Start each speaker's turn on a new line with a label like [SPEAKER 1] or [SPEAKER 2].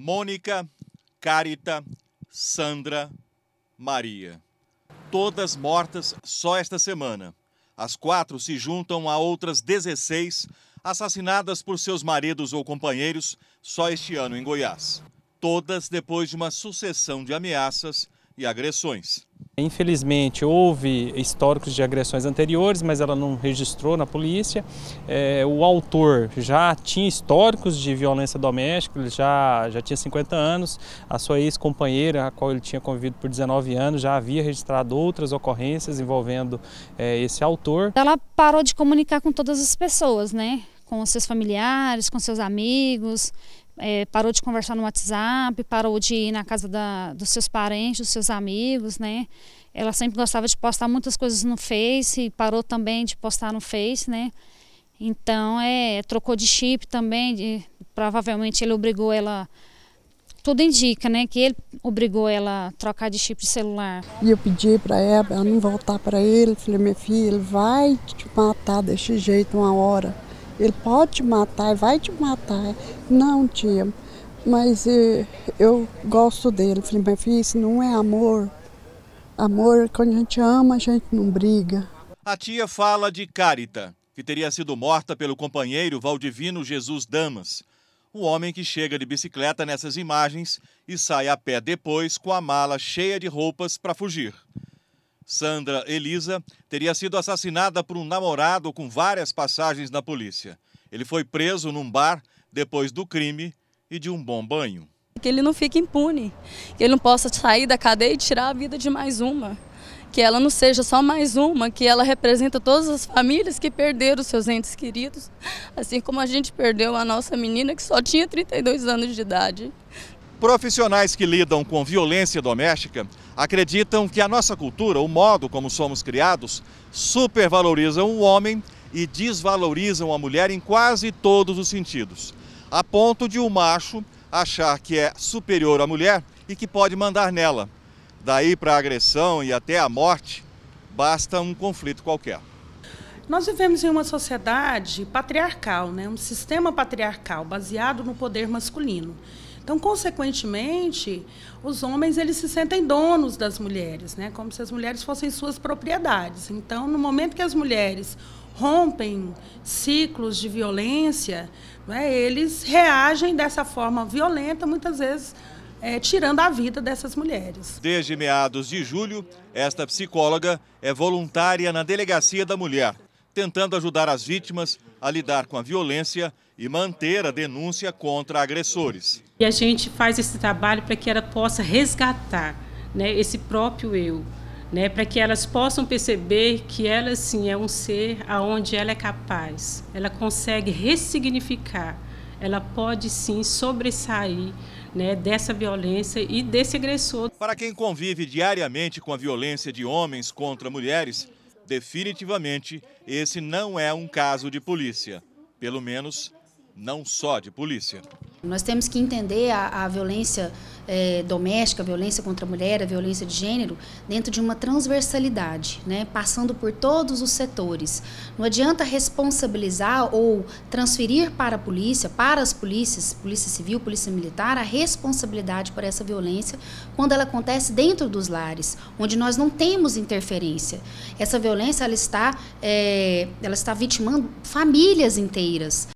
[SPEAKER 1] Mônica, Carita, Sandra, Maria. Todas mortas só esta semana. As quatro se juntam a outras 16 assassinadas por seus maridos ou companheiros só este ano em Goiás. Todas depois de uma sucessão de ameaças e agressões.
[SPEAKER 2] Infelizmente houve históricos de agressões anteriores, mas ela não registrou na polícia. É, o autor já tinha históricos de violência doméstica, ele já, já tinha 50 anos. A sua ex-companheira, a qual ele tinha convivido por 19 anos, já havia registrado outras ocorrências envolvendo é, esse autor.
[SPEAKER 3] Ela parou de comunicar com todas as pessoas, né? Com seus familiares, com seus amigos, é, parou de conversar no WhatsApp, parou de ir na casa da, dos seus parentes, dos seus amigos, né? Ela sempre gostava de postar muitas coisas no Face, parou também de postar no Face, né? Então, é, trocou de chip também, de, provavelmente ele obrigou ela, tudo indica, né, que ele obrigou ela a trocar de chip de celular.
[SPEAKER 4] E eu pedi para ela, ela não voltar para ele, falei, minha filha, ele vai te matar desse jeito uma hora ele pode te matar, vai te matar. Não, tia, mas eh, eu gosto dele. Falei, meu filho, isso não é amor. Amor, quando a gente ama, a gente não briga.
[SPEAKER 1] A tia fala de Carita, que teria sido morta pelo companheiro Valdivino Jesus Damas, o homem que chega de bicicleta nessas imagens e sai a pé depois com a mala cheia de roupas para fugir. Sandra Elisa, teria sido assassinada por um namorado com várias passagens na polícia. Ele foi preso num bar depois do crime e de um bom banho.
[SPEAKER 5] Que ele não fique impune, que ele não possa sair da cadeia e tirar a vida de mais uma. Que ela não seja só mais uma, que ela representa todas as famílias que perderam seus entes queridos, assim como a gente perdeu a nossa menina que só tinha 32 anos de idade.
[SPEAKER 1] Profissionais que lidam com violência doméstica acreditam que a nossa cultura, o modo como somos criados, supervalorizam o homem e desvalorizam a mulher em quase todos os sentidos, a ponto de o macho achar que é superior à mulher e que pode mandar nela. Daí para a agressão e até a morte, basta um conflito qualquer.
[SPEAKER 6] Nós vivemos em uma sociedade patriarcal, né? um sistema patriarcal baseado no poder masculino. Então, consequentemente, os homens eles se sentem donos das mulheres, né? como se as mulheres fossem suas propriedades. Então, no momento que as mulheres rompem ciclos de violência, né, eles reagem dessa forma violenta, muitas vezes é, tirando a vida dessas mulheres.
[SPEAKER 1] Desde meados de julho, esta psicóloga é voluntária na Delegacia da Mulher, tentando ajudar as vítimas a lidar com a violência e manter a denúncia contra agressores.
[SPEAKER 7] E a gente faz esse trabalho para que ela possa resgatar né, esse próprio eu, né, para que elas possam perceber que ela sim é um ser aonde ela é capaz, ela consegue ressignificar, ela pode sim sobressair né, dessa violência e desse agressor.
[SPEAKER 1] Para quem convive diariamente com a violência de homens contra mulheres, definitivamente esse não é um caso de polícia, pelo menos não só de polícia.
[SPEAKER 3] Nós temos que entender a, a violência é, doméstica, a violência contra a mulher, a violência de gênero, dentro de uma transversalidade, né, passando por todos os setores. Não adianta responsabilizar ou transferir para a polícia, para as polícias, polícia civil, polícia militar, a responsabilidade por essa violência quando ela acontece dentro dos lares, onde nós não temos interferência. Essa violência ela está, é, ela está vitimando famílias inteiras.